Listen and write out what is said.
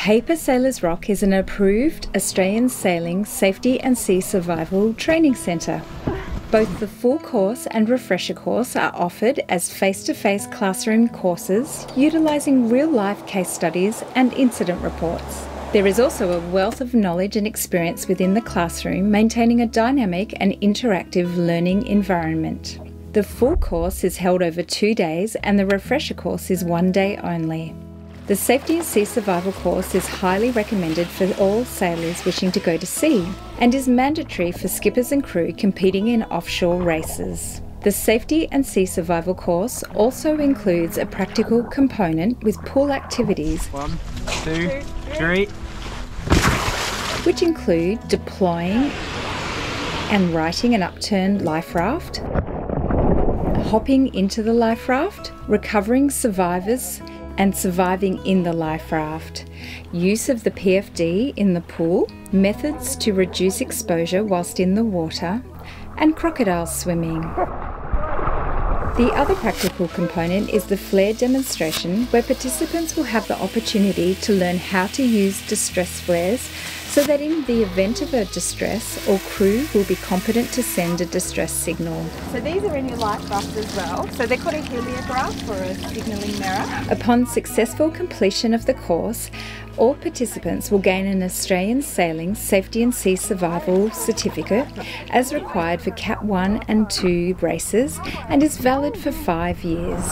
Paper Sailors Rock is an approved Australian sailing safety and sea survival training centre. Both the full course and refresher course are offered as face to face classroom courses utilising real life case studies and incident reports. There is also a wealth of knowledge and experience within the classroom, maintaining a dynamic and interactive learning environment. The full course is held over two days, and the refresher course is one day only. The Safety and Sea Survival course is highly recommended for all sailors wishing to go to sea and is mandatory for skippers and crew competing in offshore races. The Safety and Sea Survival course also includes a practical component with pool activities. One, two, three. Which include deploying and righting an upturned life raft, hopping into the life raft, recovering survivors and surviving in the life raft, use of the PFD in the pool, methods to reduce exposure whilst in the water, and crocodile swimming. The other practical component is the flare demonstration, where participants will have the opportunity to learn how to use distress flares so that in the event of a distress, all crew will be competent to send a distress signal. So these are in your life raft as well. So they're called a heliograph or a signalling mirror. Upon successful completion of the course, all participants will gain an Australian Sailing Safety and Sea Survival Certificate as required for Cat 1 and 2 races and is valid for five years.